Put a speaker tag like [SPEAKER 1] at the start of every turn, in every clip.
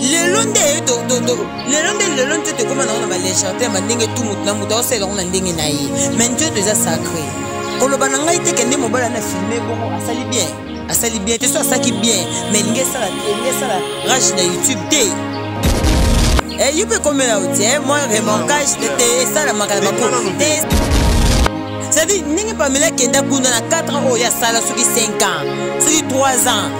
[SPEAKER 1] lelo nde lelo nde lelo nde tokoma nango na balégèrete ya bandenge tu motu na motu aosalela yango na ndenge na ye mai nzoto eza sacré koloba na ngai te kende mobala na filme bongo asali bien asali bien te so asalaki bien mai elingi esala elingi esala rage na youtube te eh, yo mpe komela yo te eh, moi remonkage te esalamaka na bako te c'est-à-dire ndenge pamela akenda kuna na 4 ans oyo asala soki 5 ans soki 3 ans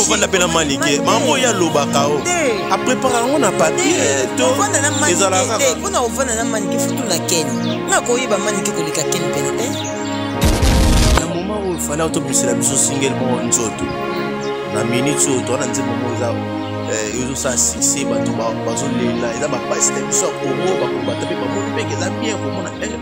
[SPEAKER 1] ovanda mpe na manike
[SPEAKER 2] mama oyo alobaka o aprepara yango na papier to ezalaka
[SPEAKER 1] mpona ovanda na manike futu na keni nga koyeba manike koleka keni mpena te
[SPEAKER 2] na moma oyo fala otobisela biso singele moko nzoto na minute oyo towana nzembo moko eza eh, ezosala succès bato bazolela eza bapasite biso ya kongo bakobata mpe bamoni mpeke eza bien komona
[SPEAKER 1] eh,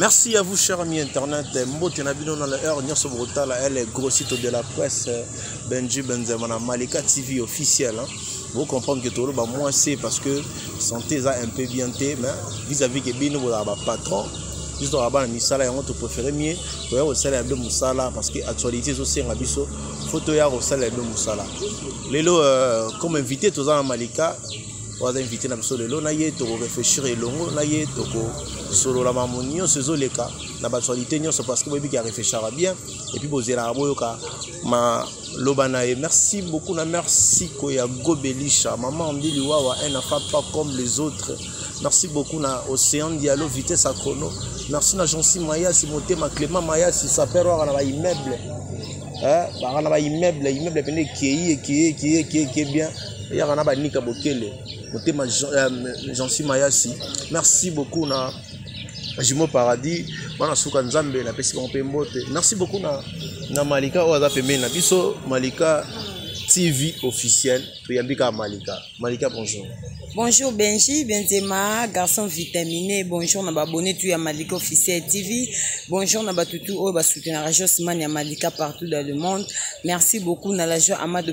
[SPEAKER 2] Merci à vous, chers amis Internet. Mbote na bino na la heure nyoso botala elle est grossito de la presse Benji Benzema na Malika TV officiel. Hein. Vous comprenez que tout le monde moi c'est parce que sante eza un peu bien te mais vis-à-vis ke bino bozala bapatron biso tozala bana misala yango topréféré mie toya kosalela biso mosala parce que actualité ezosenga biso fo toya kosalela biso mosala lelo euh, comme invité toza na malika oaza invité na biso lelo na ye tokorefléchir elongo na ye tokosolola makambo nyonso ezoleka na baactualité nyonso parce que boyebi ke arefléchiraka bien epuis bozelaka boyoka maloba na ye merci beaucoup na merci koya gobelisha mama ondi liwawa un enfant pas comme les autres merci beaucoup na océan dialo vitesse ya chrono merci na jonsi mayasi motema clément mayasi saper waka na baimmeuble baka na baimmeuble immeuble pende ekei ekei ekei ekei ekei bien eyaka na banika bokele motema jonsi mayasi merci beaucoup na jumeau paradis bana suka nzambe napesi bango mpe mbote merci beaucoup na, na malika oyo aza pembeni na biso malika tv officiel toyambi kaka malika malika bonjour
[SPEAKER 1] bonjour benji benzema garçon vitaminé bonjour na baabonné tu ya malika officiel tv bonjour na bato tu oyo basoutenaka josman ya malika partout dans le monde merci beaucoup na la joie amado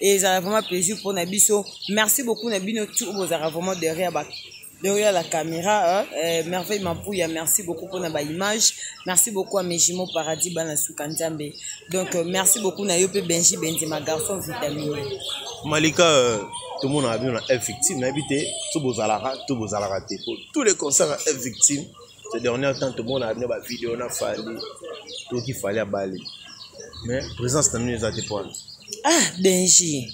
[SPEAKER 1] ezala vraiment plaisir mpo na biso merci beaucoup na bino tu bozalaka vraiment derrière ba derrière la caméra hein? euh, merveille mampuya merci beaucoup mpo na baimage merci beaucoup à mejimo paradis bana suka nzambe donc euh, merci beaucoup na yo mpe benji benzema garçon vitamine
[SPEAKER 2] malika euh, tomonaka bino na f victime nayebi te to bozalaka to bozalaka te po tous les concerts ya f victime ce dernier temps tomonaka bino bavideo na fali toki fali abali mais présence na bino eza te pwana
[SPEAKER 1] ah benji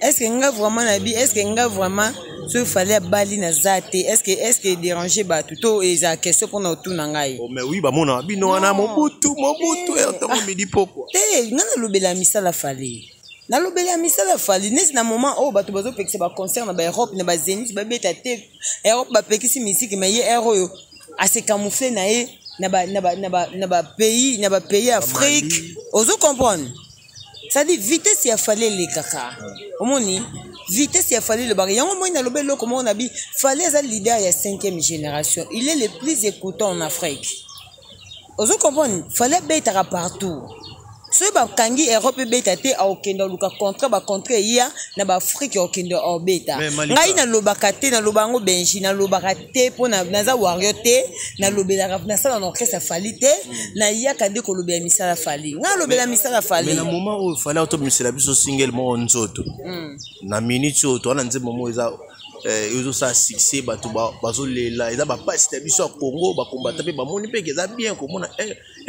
[SPEAKER 1] estce nga vraiment nayebi estce nga vraiment soki fali abali naza te estce estce dérange bato to eza question mpona otuna ngai
[SPEAKER 2] oh, mais oui bamonaka bino wana mobutu mobutu ertango eh, ah. midi pokwa
[SPEAKER 1] te nga nalobela misala fali nalobeli ya misala fali neti na moment oyo bato bazopekisa baconcert na baeurope na bazenit babeta te Europe ba pekisi musique mais ye ero yo a se camoufler na ye na ba na ba na ba na ba pays na ba pays Afrique ozo comprendre ça dit vitesse ya fallait les kaka omoni vitesse ya fallait le bari yango moi na lobe loko moi na bi fallait za leader ya 5e génération il est le plus écoutant en Afrique ozo comprendre fallait abetaka partout soki bakangi europe ebeta te aokende oluka contrat bacontra eya na baafrike okende obeta ngai nalobaka te naloba yango benji nalobaka te mpo naza wario te nalobelaka nasala na orchestre ya fali te nayaka nde kolobela misala fali ngai alobela misala fali
[SPEAKER 2] na moment oyo fali aotobimisela biso singele moko nzoto hmm. na minute oyo towana nzembo moko eza eh, ezosala succès bato bazolela eza bapasi na biso ya congo bakombata mpe bamoni mpe eza bien komona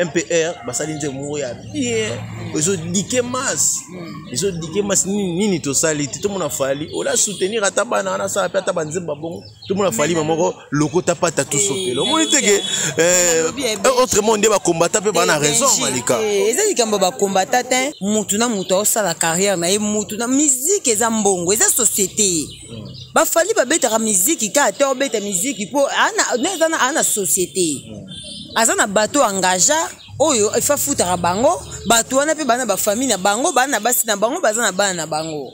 [SPEAKER 2] mpr basali nzembo moko ya bien ezodike masse ezodike masse nini tosali te tomona fali ola soutenir ata bana wana asala mpe ata banzembo babongo tomona fali mamoko lokota pata tout sopela omoni te ke autrement nde bakombata mpe bana raison malika
[SPEAKER 1] eza likambo bakombata te motu na motu aosala carrière na ye motu na miziki eza mbongo eza société bafali babetaka miziki kaka te obeta miziki mpo aa na société aza na bato engagea oyo efa futaka bango bato wana mpe bana bafamille na bango bana na basi na bango baza na bana na bango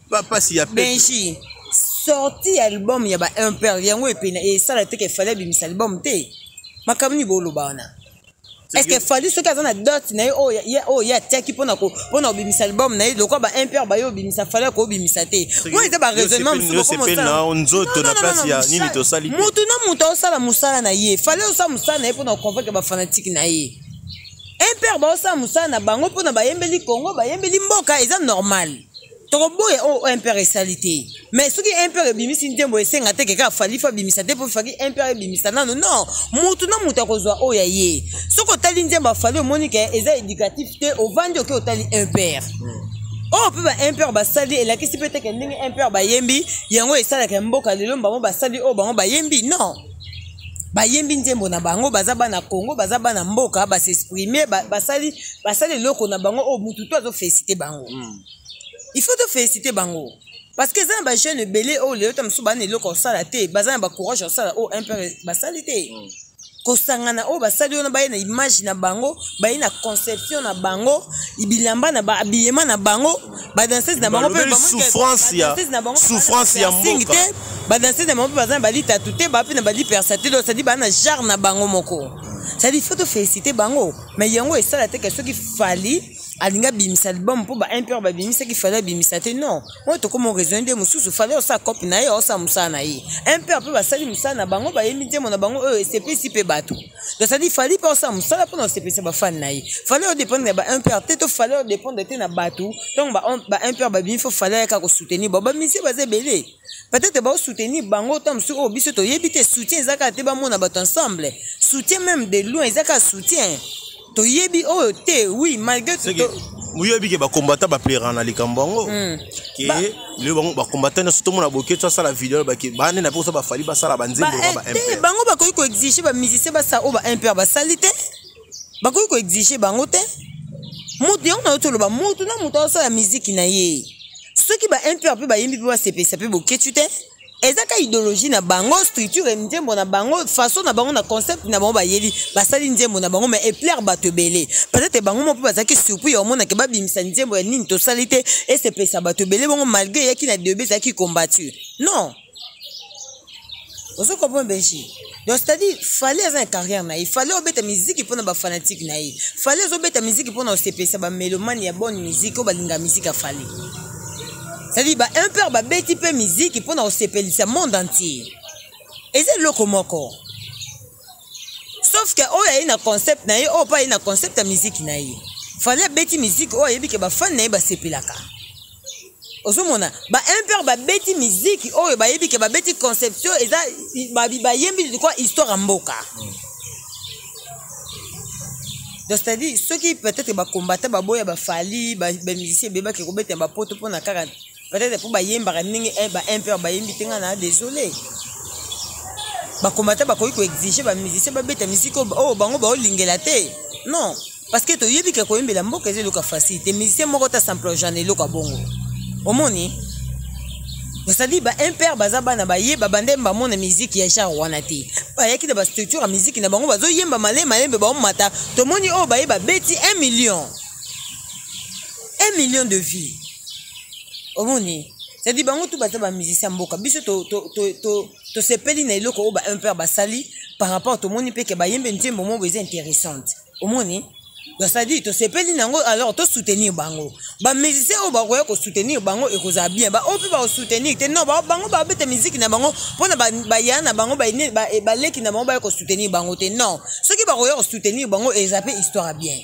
[SPEAKER 2] ba pasi ya
[SPEAKER 1] Benji sortie ya album ya ba impère yango epena esala te ke fallait bimisa album te makambo ni boloba wana est-ce que fali soki aza na dot na ye oyo oh, oh, ye atiaki mpona kobimisa album na ye lokola ba impère baye obimisa fali akobimisa te oyo eza baraisonnement mosusuomoto na moto aosala mosala na ye fali osala mosala na ye mpona koconvaincre bafanatike na ye impère baosala mosala na bango mpona bayembeli congo bayembeli mboka eza normal tokoboya oyo oh, impere esali te mais soki impere ebimisi ntembo esenga te keka afali fo abimisa te mpo faki impere ebimisa nano non motu na motu akozwa oyo oh, ya ye soki otali nzembo afali omoni ke eza éducatif te ovandi oke otali impere oyo oh, mpe baimpere basali elakisi mpe teke ndenge impere bayembi yango esalaka mboka lelo bango basali oyo bango bayembi non bayembi nzembo na bango baza bana congo baza bana mboka basexprime basali eloko na bango oyo motu to azofelisite bango mm. il faut to féliciter bango parce que eza na bajeune ebele oyo lelo ta mosusu bana eloko kosala te baza na bacourage ya kosala oyo impere basali te mm. kosangana oyo basali wana baye na image na bango baye na conception na bango bilamba na bahabillement na bango badanseuse na bango
[SPEAKER 2] souffrance ya mboka
[SPEAKER 1] te badanseuse na bango mpe baza na balitatu te bape na balipersa te osadi baa na genre na bango moko sadi faut tofélicite bango mais yango esala te ke soki fali alingi abimisa album mpo ba impeur babimisaki fale abimisa te non oyo tokoma oraison nde mosusu fale osala cope na ye osala mosala na ye impeur mpe basali mosala na bango bayembi nzembo na bango oyo esepesi mpe bato tosali fali mpe osala mosala mpona osepesa bafani na ye fale odépendre ya ba impeur te to fale odépendre te na bato ntango ba impeur babimi fo fale ayaka kosoutenir bango bamisie baza ebele peut-être baosoutenir bango ntango mosusu oyo biso toyebi te soutien eza kaka te bamona bato ensemble soutien même de loin eza kaka soutien toyebi oyo te oui malgré
[SPEAKER 2] moyebi ke bacombatant baplerana na likambo yango hmm. ke lelo bango bacombatant nyonso tomona boketo asala video bake bane na mposa bafali basala banzembo
[SPEAKER 1] eh, bango bakoki koexige bamusicien basala oyo ba impere basali te bakoki koexige bango te moto yango nayo toloba moto na moto asala miziki na ye soki ba impere mpe bayembi mpe basepesa mpe boketu te eza ka idéologie na bango structure nzembo na bango façon na bango na concept na bango bayeli basali nzembo na bango mais eplaire bato ebele peut-être bango moko mpe bazalaki surpris ya omonake babimisa nzembo ya nini tosali te esepesa bato ebele bongo malgré eyaki na debe ezalaki combattu non ozo comprendre benji donc c'est-à-dire fale aza na carrière na ye fale obeta miziki mpo na bafanatike na ye fale azobeta miziki mpo na kosepelisa bamelomane ya bonne miziki oyo balinga miziki ya fale c'est-à-dire ba impeur babeti mpe miziki mpo na kosepelisa monde entier eza eloko moko sauf ke oyo aye na concept na ye oyo mpe aye na concept ya miziki na ye fale abeti miziki oyo ayebi ke bafani na ye basepelaka ozomona ba impeur babeti miziki oyo bayebi ke babeti conception eza bayembi likwa histoire ya mboka donc c'est-à-dire soki peut-être bacombatant baboya bafali bamusicien ebebaki kobeta ya bapoto mpona kaka peut-être mpo bayembaka ndenge eh, ba impeur bayembi te ngai na désolé bacombatant bakoki koexige bamusicien babeta miziki oyo oh, bango baolingela te non parce que toyebi ke koyembela mboka eza eloko ya facile te musicien moko ta sample jean eloko ya bongo omoni osali ba impere baza bana baye babanda yemba mona miziki ya genre wana te bayaki na bastructure ya miziki na bango bazoyemba male malembe baomata tomoni oyo baye babeti 1 million 1 million de vie omoni cetadi bango tu baza bamusicien ya mboka biso tosepeli na eloko oyo ba impere basali par rapport tomoni mpe ke bayembe nzembo moko eza interessante omoni c'est-à-dire tosepeli na yango alors tosoutenir bango bamusicien oyo bakoya kosoutenir bango ekozala bien baoyo mpe bakosoutenir te non bango babeta miziki na bango mpona baya na bango eh, baleki na bango baya kosoutenir bango te non soki bakoya kosoutenir bango eza mpe histoire ya bien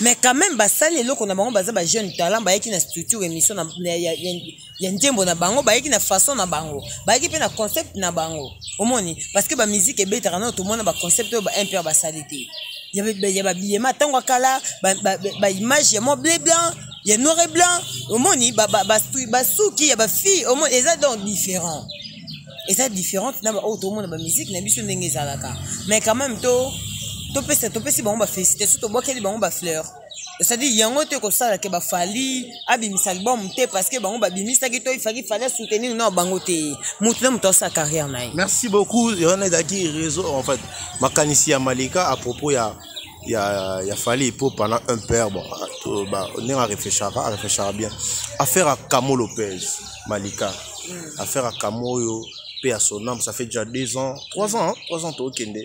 [SPEAKER 1] mais quand même basali eloko na bango baza bajeune talent bayaki na structure émission ya nzembo na bango bayaki na façon na bango bayaki mpe na concept na bango omoni parce que bamiziki ebetaka nao tomona baconcept oyo ba impere basali te ya babiyema ntango ya kala baimage ya mwa ble blanc ya noir et blanc omoni basuki ya bafille omoni eza donc différent eza différente na baoyo tomona bamiziki na biso ndenge ezalaka mais quand même to topesa topesi bango bafélicitation tobwakeli bango bafleur c'est-à-dire yango te kosala ke bafali abimisa album te parce que bango babimisaki to ifaki fali asoutenir na bango te motu na moto asala carrière na ye
[SPEAKER 2] merci beaucoup wana ezalaki réseau en fait makanisi ya malika à propos ya ya, ya fali epo pendant un père bon ndenge areflechaka areflechaka bien affaire ya camo lopez malika mm. affaire ya camo oyo mpe ya sonam ça fait déjà deux ans trois ans hein? trois ans tookende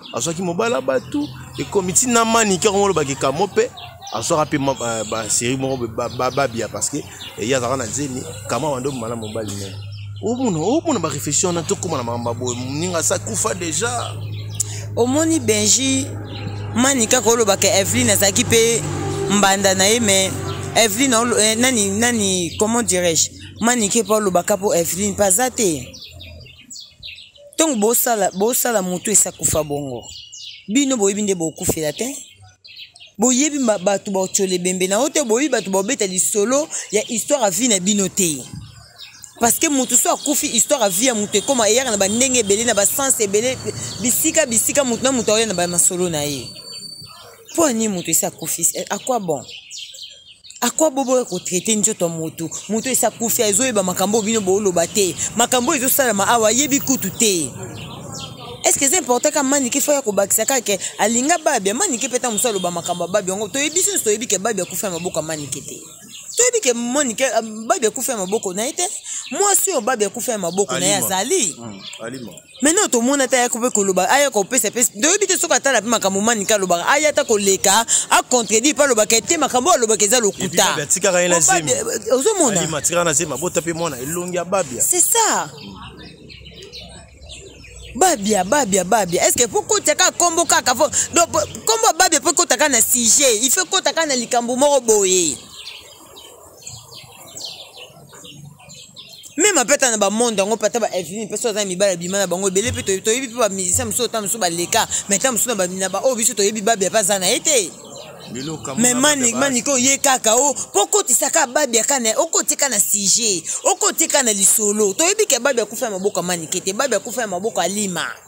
[SPEAKER 2] azwaki mobali ya bato ekomi ti na manike yango olobaki kamo mpe azwaka mpe baserie moko babia parce que eye azalaka na zemi kama banda obima na mobali moko omona omona bareflexion wana tokóma na makambo boye moninga sa kufa déjà
[SPEAKER 1] omoni benji mani kaka olobaka eveline azalaki mpe mbanda na ye mais eveline eh, nani nani comment dirais-je manike mpe olobaka mpo eveline mpe aza te ntongo bosala bosala moto esi akufa bongo bino boyebi nde bokufela te boyebi bato baotyola ebembe na yo te boyebi bato baobeta lisolo ya histoire ya vie na bino te parce que moto so akufi histoire ya vie ya moto ekoma eyaka na bandenge ebele na basense ebele bisika bisika moto na moto aoya na bamasolo na ye mpo ani moto esi akufi akwa bon akwa boboya kotraite nzoto ya motu motu esi akufi ezoyeba makambo oyo bino booloba te makambo oyo ezosalama awa ayebi kutu te estce eza important ka manike fo ya kobakisa kake alinga babi amanike mpe ntango mosusu aloba makambo ya babi yango toyebi biso nyonso toyebi ke babi akufi ya maboko ya manike te toyebi ke monike ah, babi akufi ya maboko na ye te mwasi oyo babi akufi ya maboko na ye azali hmm, maintenant tomona ata yako mpe koloba aya kopesa pesa toyebi te soki atala mpe makambo manika alobaka aya ata koleka acontredire mpe alobaka ete makambo oyo alobaka eza lokuta ozomona c'est ça babia babia babia est ce que po kota kaka nkombo kaka fo donc nkombo ya babia po ekota kaka na sujet il faut ekota kaka na likambo moko boye meme apeta na bamonde yango pata ba evini mpe so aza na mibali ya bima na bango ebele mpe toyebi mpe bamusicien mosusu ota mosusu baleka mai ta mosusu na baoyo biso toyebi babia mpe aza na ye te me manike oye kaka o mpo okotisaka babi aka na okotika na sujet okotika na lisolo toyebi ke babi akufa ya maboko ya manike te babi akufa ya maboko ya lima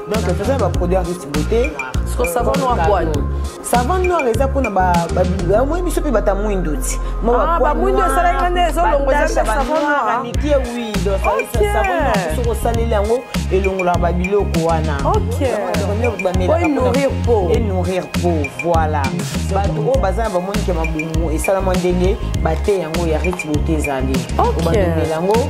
[SPEAKER 1] donc toza ba produit ya riche beauté
[SPEAKER 3] siko savon noir kwani
[SPEAKER 1] savon noir eza mpona bamoi biso mpe bata mwindo ti
[SPEAKER 3] bamwindo esalaki nde ezolongo
[SPEAKER 1] ezamiki wi soki osaleli yango elongolaka babiloko wana
[SPEAKER 3] enourrir po
[SPEAKER 1] voilà bato oyo baza na bamonike mabumu esalama ndenge bate yango ya ritme te ezali obandimela yango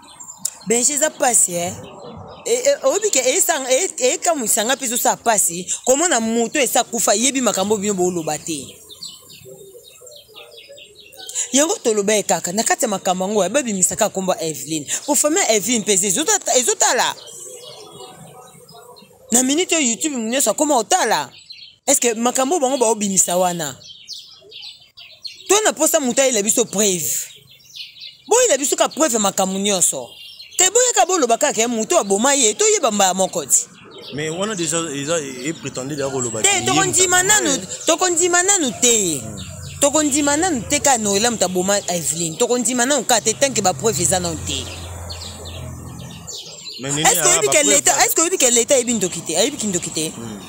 [SPEAKER 1] benji eza mpasi e oyebi ke ekamwisa nga mpe ezosala mpasi komona moto esi akufa yebi makambo bino booloba te yango toloba ye kaka na kati ya makambo yango babimisaka nkombo ya eveline mpo famille ya eveline mpe ezotala na minute oyo youtube nyonso akoma otala estce makambo bango baobimisa wana to na mposa moto ayela biso preuve boyela biso ka preuve ya makambo nyonso te boyaka boloba kaka moto aboma ye toyeba mbala moko ti
[SPEAKER 2] mais wana deja eza epretende deya koloba
[SPEAKER 1] te tokondima nanu tokondima nanu te hmm. tokondima nanu te kaka noela moto aboma eveline tokondima nanu kaka te tanke bapreuve eza nanu te est ce que oyebi ke leta eyebi ndoki te ayebi kindoki te hmm.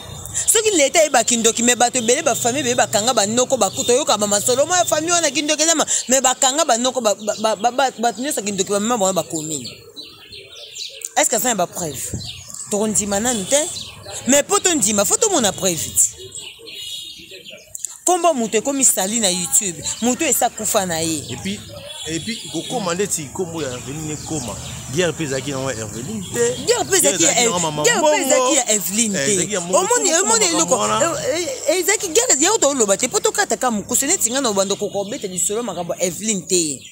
[SPEAKER 1] soki leta eyeba kindoki me bato ebele bafamille beye bakanga banoko toyoka bamasolo mwa ya famille wana kindoki ezama me bakanga banoko bato nyonso kindoki bamema bango bakomini est ce que aza na bapreuve tokondima nanu te me mpo tondima fo tomona preuve ti kombo moto ekomi sali na youtube moto esa kufa na ye
[SPEAKER 2] epuis epuis kokoma nde ti kombo ya eveline ekoma guerre mpe ezalaki yango ya eveline te
[SPEAKER 1] guerre mpe ezalaki ya eveline te omoni omoni eloko ezalaki guerre yango tokoloba te mpo tokataka mokoso neti ngai na obanda kokobeta lisolo makambo ya eveline te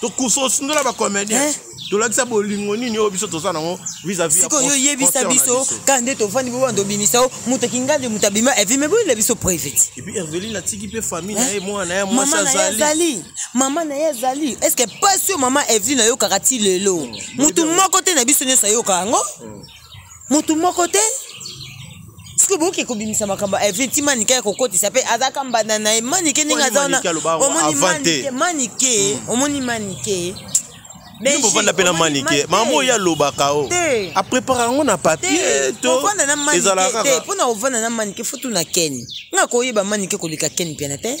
[SPEAKER 2] tokusosundola
[SPEAKER 1] ba
[SPEAKER 2] comedien eh? tolakisa bolingo nini oyo biso toza nango
[SPEAKER 1] visasiko
[SPEAKER 2] yo yebisa
[SPEAKER 1] biso kaka nde tovandi bobanda obimisa yo moto kingandi moto abima evi me boyina biso private
[SPEAKER 2] epuis herveline atiki mpe famille na ye eh? mwana na ye mwasi azali
[SPEAKER 1] mama na ye azali estce pasi oyo mama eveline ayokaka ti lelo motu hmm. moko te na biso nyonso ayokaka yango hmm. motu moko te soki boyoki kobimisa makambo eventi eh, manike ya kokotisa mpe azalaka mbanda na ye manike ndenge aza wana omoni manike omoni manike
[SPEAKER 2] bovanda mpe na manike mama oyo alobaka o aprepara yango na papier
[SPEAKER 1] toovanda na manike
[SPEAKER 2] mpo
[SPEAKER 1] na kovanda na manike fo tuna keni nga koyeba manike koleka keni mpiana te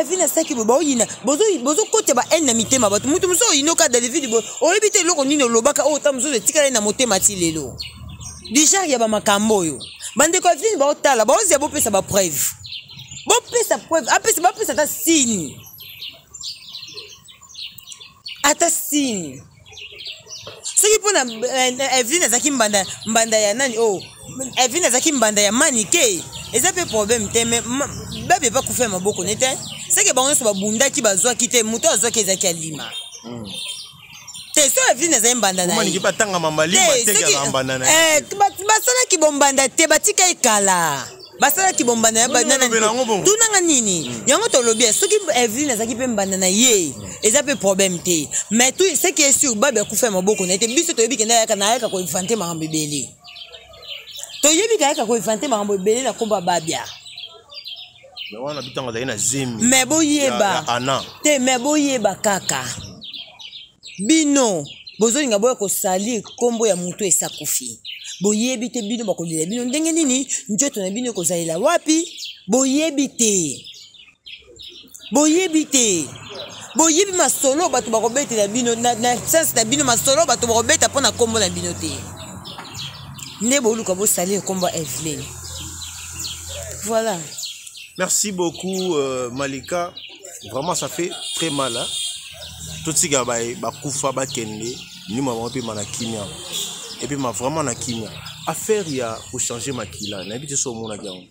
[SPEAKER 1] evi na saki boye baoyina bozokotya ba haine na mitema bato moto mosusu oyinoka dalividi boye oyebi te eloko nini olobaka oyo oh, ta mosusu etikali na motema ti lelo dijar ya bamakambo oyo bandeko ya vini baotala baozela bopesa bapreuve bopesa preuve apesa bapesa ata signe ata signe soki mpo na eh, eh, evelyne azalaki mbanda mbanda ya nani oyo oh, evelyne azalaki mbanda ya manike eza mpe problème te mais babe epa kufa ya maboko ne te seke bango nyonso babundaki bazwaki te moto azwaki ezalaki alima hmm. te so evelyne azali mbanda
[SPEAKER 2] nayebasalaki
[SPEAKER 1] eh, bombanda te batika ye kala basalaki bombanda ya tunanga nini mm. yango tolobi ya soki eveline azalaki mpe mbanda na ye mm. eza mpe problème te mais tu ce qui est sûr babe akufa ya maboko na ye te biso toyebi kende ayaka na ayaka koinvente makambo ebele toyebi kayaka koinvente makambo ebele na komba babia
[SPEAKER 2] wana bitango azali na zemi mais
[SPEAKER 1] boyeba te mais boyeba kaka bino bozolinga boya kosalir nkombo ya moto esakufi boyebi te bino bakolela bino ndenge nini njoto na bino ekozalela wapi boyebi te boyebi te boyebi masolo bato bakobetela bino na, na sense na bino masolo bato bakobeta mpo na nkombo na bino te nde boluka bosalir nkombo ya evelyn voilà
[SPEAKER 2] Merci beaucoup euh, Malika. Vraiment ça fait très mal. Hein? totika bakufa bakende nyuma bango mpe ma na kimia epe ma vraiment na kimia affaire ya kochange makila nayebi te so omonaki yango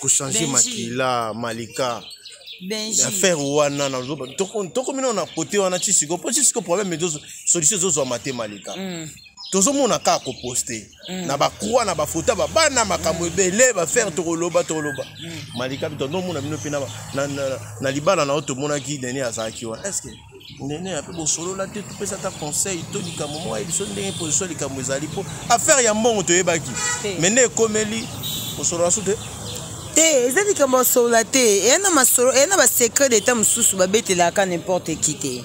[SPEAKER 2] kochange makila malika affaire wana tokomi nao na kote wana cisiko mpo cisiko problème solution ezozwama te malika
[SPEAKER 1] mm.
[SPEAKER 2] tozomona kaka koposte mm. na bakroa na bafota babana makambo mm. ebele bafere tokoloba tokoloba mm. malika bito ndomona bino mpe na libala na yo tomonaki nene azalaki wana estce nene ape bosolola te topesa ata conseil to likambo moko ayebiso ndenge position likambo ezali mpo affaire ya mbongo toyebaki me nde ekomeli kosolola so te
[SPEAKER 1] te eza likambo ya solola te eya na masolo eya na basecret d'etat mosusu babetelaka n'importe qui te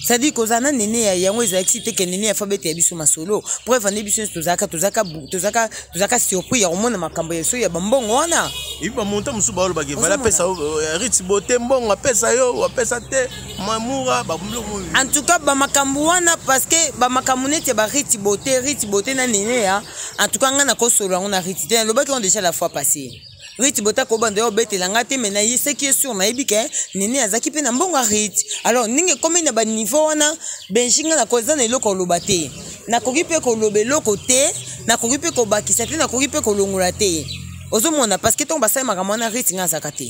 [SPEAKER 1] cestadire kozala na nene ya yango ezalaki te ke nene ya fabete ya biso masolo preuve ande biso nyonso tozalaka tozalaka tozalaka tozalaka surpris ya komona makambo ya biso ya bambongo wana
[SPEAKER 2] ibi bamonta mosusu baolobaki vala apesa euh, rich bote mbongo apesa yo apesa te mamura babiloko
[SPEAKER 1] en tout cas bamakambo wana parce que bamakambo neti ya barich bote rich bote na nene ya en tout cas ngai nakosolo yango na rich te nalobaki yango déjà la fois passée Rite bota ko bando yo betela nga te mais na ye c'est qui est sûr na yebi ke nene azaki pe na mbongo Rite alors ninge comme na ba niveau wana Benji nga na ko zana eloko loba te na koki pe ko loba eloko te na koki pe ko bakisa te na koki pe ko longola te ozo mona parce que ton basai makamana Rite nga zaka te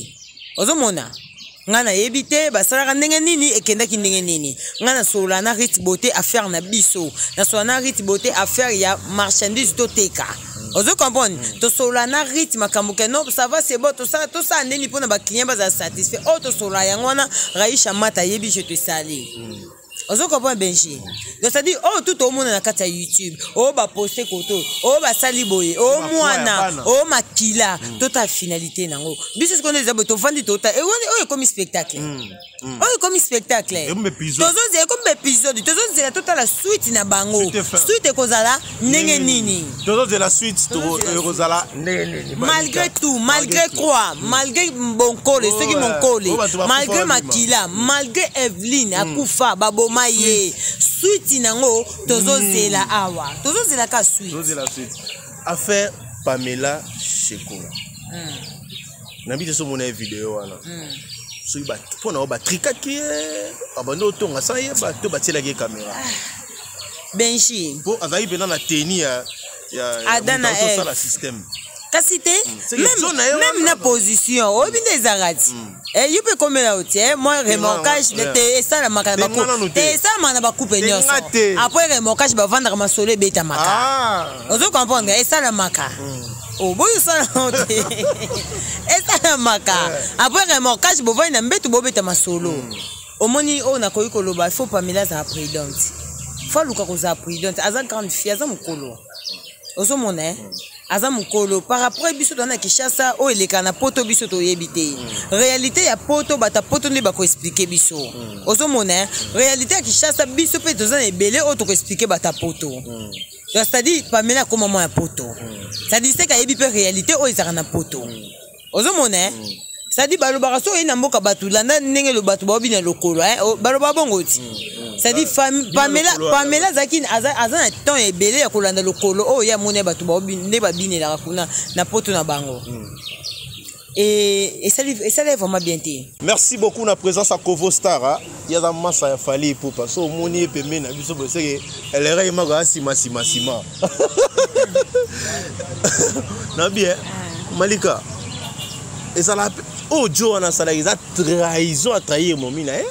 [SPEAKER 1] ozo mona ngai nayebi te basalaka ndenge nini ekendaki ndenge nini ngai nasolola na rit bote affaire na biso nasolola na rit bote affaire ya marchandise toteka ozo comprendre mm. tosolola na rit makambo ke no sava sebo tosala tosala ndeni mpo na baclient bazala satisfait oyo oh, tosolola yango wana raisha mata ayebi je te sali mm. ozo comprendre benji donc c'est-à-dire oyo oh, tout omona na kati ya youtube oyo oh, baposte koto oyo oh, basali boye oyo mwana oyo makila mm. tota finalité nango biso sikoyo eza boye tovandi tota oyo ekomi spectacle mm. Mm. oyo ekomi spectacle tozozela ekomi baepisode tozozela totala suite na bango suite ekozala ndenge nini
[SPEAKER 2] tozozela suite ekozala ndenge nini
[SPEAKER 1] malgré tout malgré quoi malgré bonkole oh, soki monkole oh, malgré makila malgré eveline hmm. akufa baboma ye suite nango tozozela hmm. awa tozozela ka suite
[SPEAKER 2] affaire pamela shekola hmm. nayebi te so omona ye video wana hmm. soki mpo na yo batrikaki ye abandi otonga sa ye to batielaki ye kamera ah.
[SPEAKER 1] benji
[SPEAKER 2] mpo azalaki mpenza na teni ya adana système
[SPEAKER 1] kasi te hmm. meme na position oyebi nde ezalaka ti hmm. eh, yo mpe ekomela yo te eh, moi remorkage te esalamaka na bakupe te esalamaka na bakupe nyonso apres remorkage bavandaka masolo ebetamaka ah. ozo comprendre esalamaka Oh, esalamaka eh. après remorquage bovandi na mbetu bobeta masolo hmm. omoni oyo oh, nakoki koloba fo pamela azala prudente fo aluka kozala prudente aza grande fille aza mokolo ozomona eh? hmm. aza mokolo par rapport biso toza na kinshasa oyo elekaka na poto biso toyebi te hmm. réalité ya poto bata poto nde bakoexplike biso ozomona eh? réalité ya kinshasa biso mpe toza na ebele oyo tokoexplike bata poto c'est-à-dire pamela akoma mwa ya poto c'est-à-dire seke ayebi mpe réalité oyo ezalaka na poto ozomona eh? mm. c'est-à-dire balobaka soki oye na mboka bato landa ndenge lo bato baobi na lokolo eh? Oh, baloba bongo ti mm, mm. c'est-à-dire pamela azalaki aza na temps ya ebele ya kolanda lokolo oyo ye amoni ya bato nde babinelaka kuna na poto na bango Et, et ça, et ça est vraiment bien dit.
[SPEAKER 2] Merci beaucoup na présence à Kovo Star. Hein. Il y a dans massa ya Fali pour parce que moni pembe na biso parce que elle est ma ga sima sima sima. Na bien. Ah. Malika. Et ça la oh Joe on a ça la trahison à trahir mon mina hein.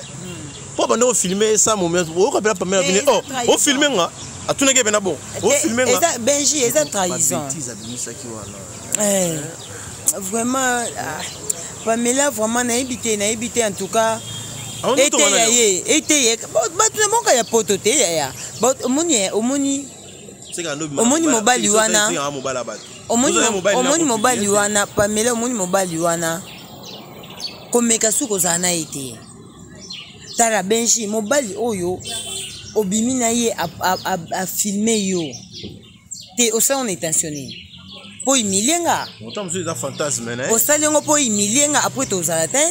[SPEAKER 2] mpo abanda kofilme esa momi okapela pambe na bino eh, o oh, ofilme nga atunaki epena bon ofilme eh, eh, nga
[SPEAKER 1] benji eza trahison
[SPEAKER 2] abimisaki wana eh,
[SPEAKER 1] vraiment ah, pamela vraiment nayebi te nayebi te en tout cas eteya ye eteya bato na boka ya poto te yaya omoni omoni omoni mobali wana omoni mobali wana pamela omoni mobali wana komeka suki ozala na ye te tala benji mobali oyo obimi na ye afilme yo te osala ngo na intention nini mpo humilie nga moto mosusu eza fantasme na osali yango mpo humilie nga apres tozala te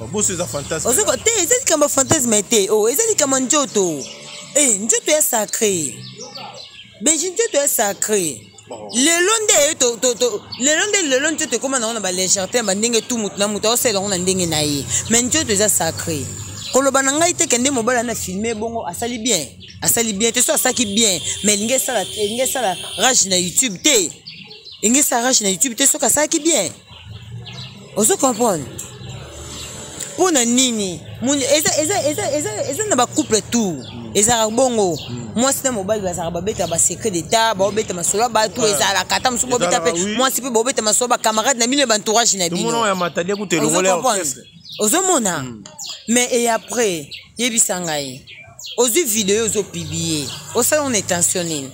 [SPEAKER 1] baboso eza fantasme ozoko te eza likambo fantasme te o oh, eza likambo njoto e eh, njoto ya sacré benji njoto ya sacré oh. lelo nde lelo nde lelo njoto ekóma nango na balégèreté ya bandenge tu motu na motu aosalela yango na ndenge na ye mai njoto eza sacré koloba na ngai te kende mobali ana filme bongo asali bien asali bien te so asalaki bien mais elingi esala elingi esala rage na youtube te elingi esala rage na youtube te soki asalaki bien ozo comprendre mpo na nini eza, eza, eza, eza, eza na bacouple tour ezalaka bongo mwasi na mobali bazalaka babeta basecret d'état baobeta masolo ya bato ezalaka ata mosusu bobeta mpe mwasi mpe bobeta masolo ya bacamarade na bino ya bantourage na bino ozomona mm. mais et après yebisa ngai ozwi video ozopiblie osala ona intention nini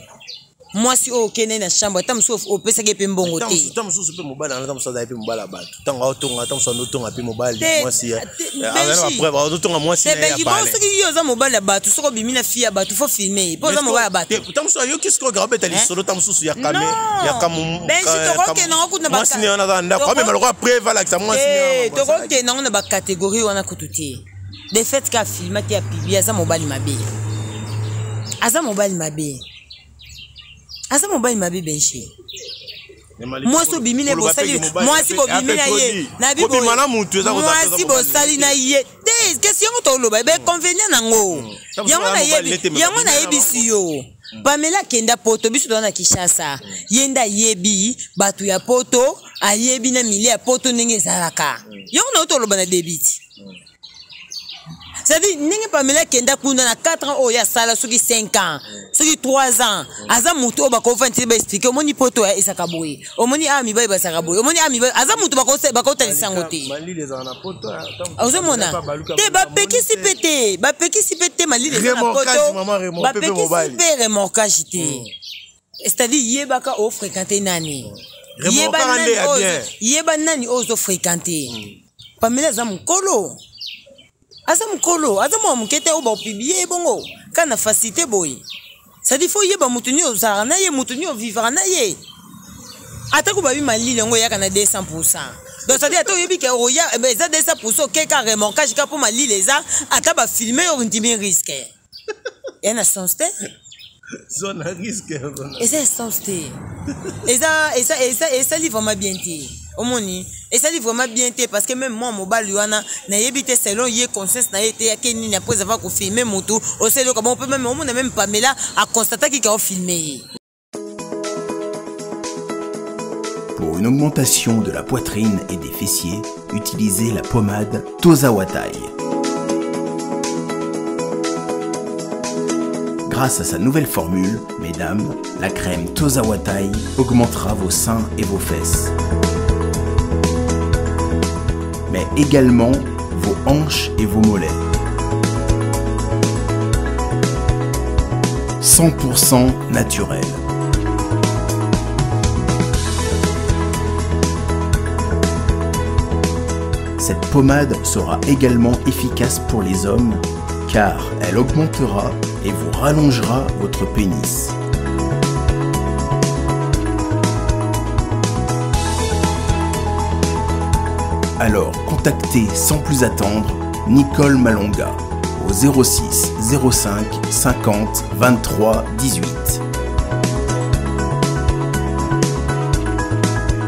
[SPEAKER 1] mwasi oyo okende na chambre ata mosusu opesaki ye mpe mbongo te
[SPEAKER 2] ntango mosusu mpe mobali yango ntango mosusu azali mpe mobali ya bato ntango aotonga ntango mosusu andotonga mpe mobali mwasi aotonga mwasi
[SPEAKER 1] soki yo oza mobali ya bato soki obimi na fille ya bato fo filme ye mpo oza mobali ya bato
[SPEAKER 2] ta mosusu ayoki sikoyo kaka beta lisolo ta mosusu ya kame ya kamwasineyango kaka ndako amema lokola preve alakisa mwasi
[SPEAKER 1] eh, tokokende yango na bacatégorie wana kutu te de fait ka filma te ya pibi aza mobali mabe aza mobali mabe aza mobali mabe benshi mwasi obimi na ye bosali mwasi bobimi na ye na
[SPEAKER 2] bimwasi
[SPEAKER 1] bosali na ye te kasi yango toloba beconvenient hmm. nango
[SPEAKER 2] hmm.
[SPEAKER 1] yango nayebi yango nayebisi yo hmm. pamela akenda poto biso toza na kinshasa ye nde ayebi bato ya poto ayebi na milie ya poto ndenge ezalaka yango nayo toloba na debiti c'est-à-dire ndenge pamela akenda kuna na 4 ans oyo asala soki 5 ans soki 3 ans aza motu oyo bakofandisi baexplike omoni poto ezaka boye omoni awa mibali bazaka boye omoni awa mibali aza motu bakotalisa yango te ozomona te bapekisi mpe te bapekisi mpe te malili eza na poto bapekisi mpe remorkage te hmm. c'est-à-dire yebaka o fréquente
[SPEAKER 2] nani
[SPEAKER 1] yeba nani oyo ozo fréquente hmm. pamela aza mokolo aza mokolo aza mwa moke te oyo baopiblie ye bongo kaka na facilité boye cestadi fo oyeba moto nio ozalaka na ye moto nio ovivaka na ye atako babi malili yango eyaka na 200 pourcent donc cestadi ata oyebi ke oya eh eza 200 pourcent okeka remorkage ka mpo malili eza ata bafilme yo ondimi riske ya na sens te
[SPEAKER 2] zona risque
[SPEAKER 1] eza essence te eza eza eza esali vraiment bien te omoni esali vraiment bien te parce que même moi mobali wana nayebi te selon ye conscience na ye te yake nini après avoir kofilme motu oseli oka bon mpe meme omona meme pamela aconstataki kao filme ye
[SPEAKER 4] Pour une augmentation de la poitrine et des fessiers, utilisez la pommade Tozawatai. Grâce à sa nouvelle formule, mesdames, la crème Tozawatai augmentera vos seins et vos fesses. Mais également vos hanches et vos mollets. 100% naturel. Cette pommade sera également efficace pour les hommes car elle augmentera et vous rallongera votre pénis. Alors contactez sans plus attendre Nicole Malonga au 06 05 50 23 18.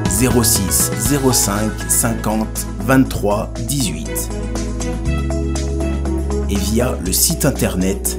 [SPEAKER 4] 06 05 50 23 18 et via le site internet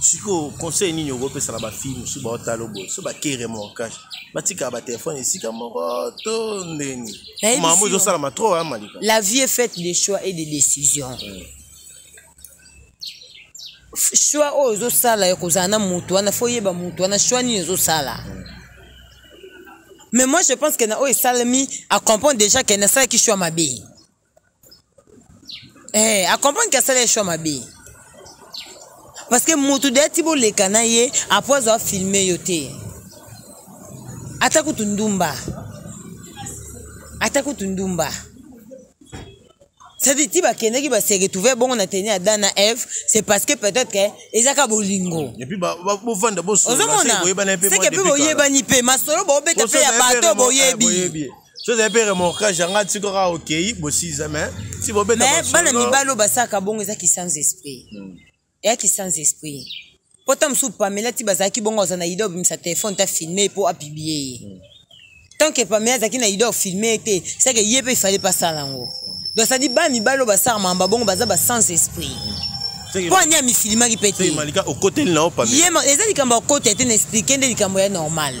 [SPEAKER 2] sikoyo conseil nini okopesa na bafille mosusu baotala oboye so bakei remorkage batikaka batelefone esika moko to ndeni
[SPEAKER 1] mambo
[SPEAKER 2] ezosalama trop ya malika
[SPEAKER 1] la vie est faite de choix et de décision mm. choix oyo ozosala ya kozala na moto wana fo oyeba moto wana choix nini ozosala mm. mais moi je pense que na oyo esalemi acomprendre déjà ke nasalaki choix mabe hey, eh, acomprendre ke asala ye choix mabe parce que moto dayati boleka na ye apo azwa filme yo te ata kutu ndumba ata kutu ndumba cetadi ti bakendaki baseretrouve bongo na teni ya dan na eve c'est parce que peut-être ke ezaka bolingo ozomona seke mpe boyebani mpe masolo boobeta mpe ya bato boyebi
[SPEAKER 2] so ezali mpe remorquage yanga ti kaka okei bosiza mais ti bobeta
[SPEAKER 1] mais bana mibali oyo basalaka bongo eza ki sans esprit hmm. eya ki sans esprit mpo ta mosusu pamela ti bazalaki bongo aza na ide obimisa telefone ta filme mpo apiblie ye hmm. tant que pamela azalaki na ide ofilme ye te seke ye mpe ifale mpe asala yango hmm. donc sadi bana mibali oyo basalaka mamba bongo baza ba sans esprit mpo ani amifilimaki mpe te ye eza likambo ya kota te na explike nde likambo ya normale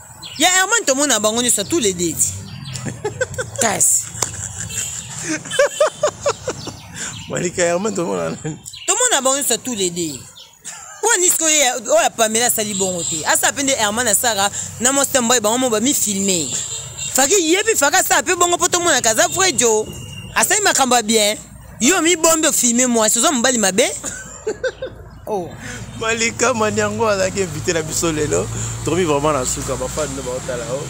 [SPEAKER 1] ya herman tomona bango nyonso tous les deux kasi
[SPEAKER 2] malika herman tomona nani
[SPEAKER 1] tomona bango nyonso tous les deux mpo niske oyo ya pamela asali bongo te asala mpe nde herman asara na mwasi ya mbai bango mo bamifilme faki ye mpe faki asala mpe bongo mpo tomonaka aza vrai jo asali makambo ya bien yo mibombi ofilme mwasi oza mobali mabe oh.
[SPEAKER 2] malika mani yango azalaki invité na biso lelo tokomi vraiment na suka bafani nde baotala o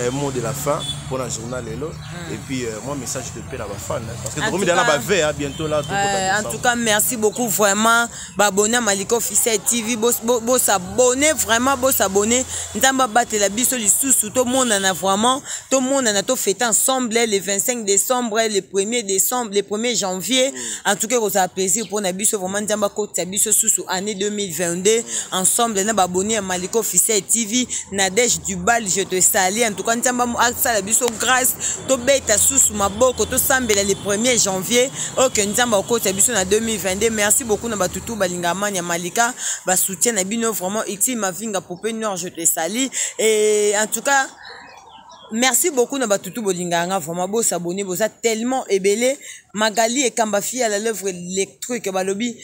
[SPEAKER 2] eh, mot de la fin pour la journal lelo hmm. et puis euh, moi message de paix na bafani parce que tokomi dana bave bientôt là
[SPEAKER 1] euh, en tout cas merci beaucoup vraiment babone ya malika officiel tv bosabone vraiment bosabone nzambe abatela biso lisusu tomonana vraiment tomonana tofete ensemble le 25 décembre le 1er décembre le 1er janvier en tout cas ekozala plaisir mpo na biso vraiment nzambe akotisa biso susu année 2022 ensemble na babone ya malika officiel tv nadège dubal je te sali en tout cas nzambe asala biso grâce tobeta susu maboko tosambela le 1er janvier ok nzambe akokotisa biso na 2022 merci beaucoup na bato tu balinga amani ya malika basoutien na bino vraiment utile mavinga pope noir je te sali e en tout cas merci beaucoup na bato tu bolingaka nga vraiment bosabone boza tellement ebele magali ekamba fille à la lèvre électrique balobi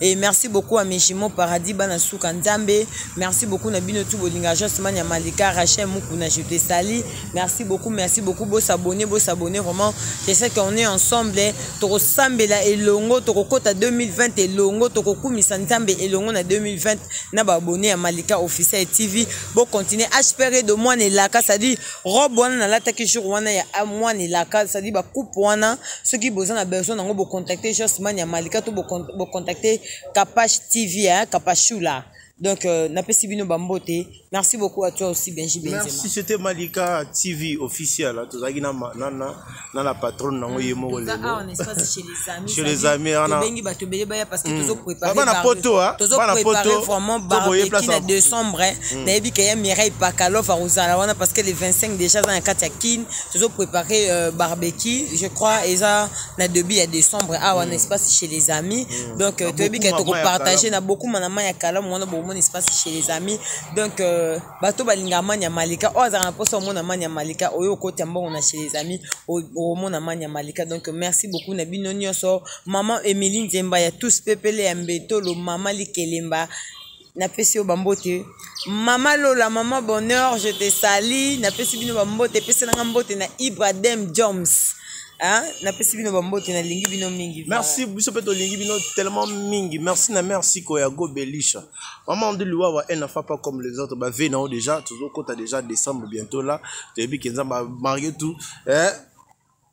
[SPEAKER 1] Et merci beaucoup à mes jumeaux Paradis Bana Souka Nzambe. Merci beaucoup na bino tout bolinga Joss Mania Malika Rachel Mukuna je te salue. Merci beaucoup, merci beaucoup. Bo s'abonner, bo s'abonner vraiment. Je sais qu'on est ensemble. Toko sambela elongo, toko kota 2020 elongo, toko kumisa Nzambe elongo na 2020 na ba abonné à Malika officiel TV. Bo continuer HPR de moi ne laka, ça dit robe wana nalataki jour wana ya mwana elaka cestadire bacoupe wana soki boza na besoin yango bocontacte josman ya malika to bocontacte kapash tv ya kapashula donc euh, napesi bino bambote merci beaucoup à toi aussi benji benzema
[SPEAKER 2] merci c'était malika tv officiel tozalaki na, na, na na la patronne nango ye moko
[SPEAKER 1] chez les amis
[SPEAKER 2] wana
[SPEAKER 1] tobengi bato ebele baya parce que
[SPEAKER 2] hmm.
[SPEAKER 1] tozo
[SPEAKER 2] préparer
[SPEAKER 1] bana
[SPEAKER 2] poto hein.
[SPEAKER 1] tozo
[SPEAKER 2] préparer
[SPEAKER 1] vraiment barbecue na décembre hein. hmm. nayebi ke ya Mireille Pakalov akozala wana parce que le 25 déjà za na kati ya Kin tozo préparer euh, barbecue je crois eza na début ya décembre awa ah, hmm. na espace chez les amis donc euh, toyebi ke toko
[SPEAKER 2] partager
[SPEAKER 1] na beaucoup manama ya kalamu wana bomona espace chez les amis donc euh, bato balingaka mani ya malika oyo azalaka na mposa omona mani ya malika oyo okoti ya mbongo na chez ami omona mani ya malika donc merci beaucoup na bino nyonso mama emili nzemba ya tous pepele ya mbetolo mama likelemba napesi yo bambote mama lola mama bonheur je te sali napesi bino bambote epesi nanga mbote na ibradem joms Hein? napesi bino bambote nalingi bino mingi
[SPEAKER 2] merci biso mpe tolingi bino tellement mingi merci na merci koya gobelisha Maman on dit Luwawa elle n'en fait pas comme les autres. Bah vie non déjà, toujours quand t'as déjà décembre bientôt là, tu as vu qu'ils ont marié tout. Eh,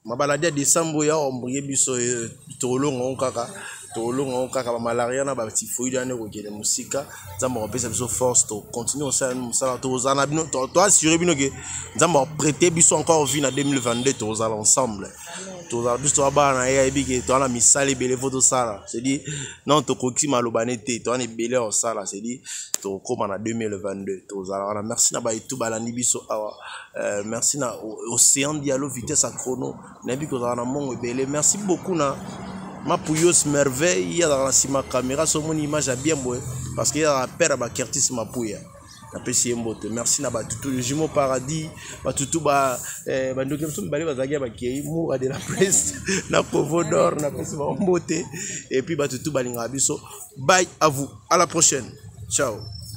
[SPEAKER 2] ma balade à décembre ya on brille biso eh, tolo ngon kaka. Tolo ngon kaka ba malaria na ba typhoïde ya neko kene musika. Nzamba opesa biso force to continue on sala musala to zana bino to assurer bino que nzamba prêter biso encore vie na 2022 to zala ensemble. tozala biso toza bana na ye ayebi ke toza na misala ebele fo tosala sedi non tokoki maloba ne te toza na ebele ya kosala sedi tokokóma na 2022 tozala wana merci na baetu balandi biso awa euh, merci na océan dialo vitesse ya chrono nayebi kozala na mbongo ebele merci beaucoup na mapuyos merveille ye azalaka na nsima kamera so omoni image ya bien boye parce que ye azalaka père ya bakertis mapuya napesi ye mbote merci na batutu le jumeau paradis batutu ba eh, bandoki biso mibale bazalaki ya bakei mura de la presse na covo dor napesi bango mbote epuis batutu balingaka biso bye à vous à la prochaine ciao